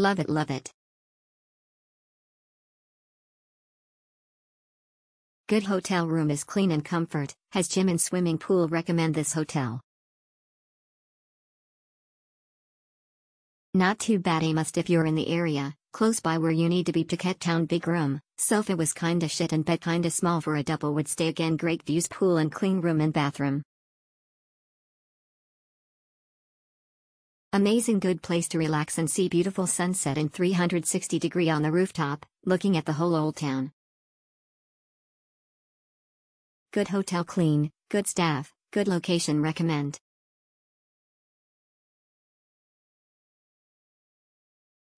Love it love it. Good hotel room is clean and comfort, has gym and swimming pool recommend this hotel. Not too bad a must if you're in the area, close by where you need to be Phuket town big room, sofa was kinda shit and bed kinda small for a double would stay again great views pool and clean room and bathroom. Amazing good place to relax and see beautiful sunset in 360 degree on the rooftop, looking at the whole old town. Good hotel clean, good staff, good location recommend.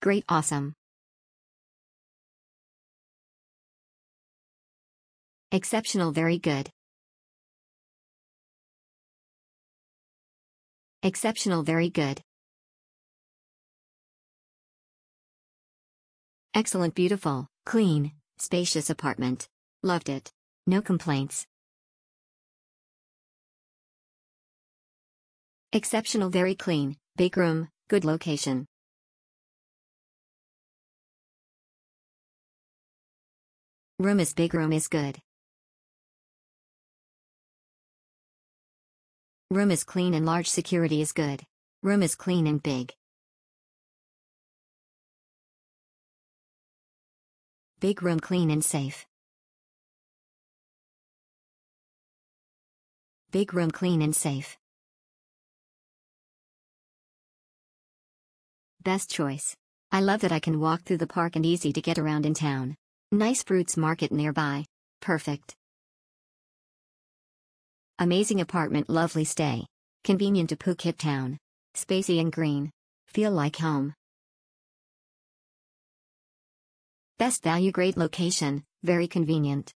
Great awesome. Exceptional very good. Exceptional very good. Excellent beautiful, clean, spacious apartment. Loved it. No complaints. Exceptional very clean, big room, good location. Room is big room is good. Room is clean and large security is good. Room is clean and big. Big room clean and safe. Big room clean and safe. Best choice. I love that I can walk through the park and easy to get around in town. Nice fruits market nearby. Perfect. Amazing apartment lovely stay. Convenient to Phuket town. Spacey and green. Feel like home. Best value great location, very convenient.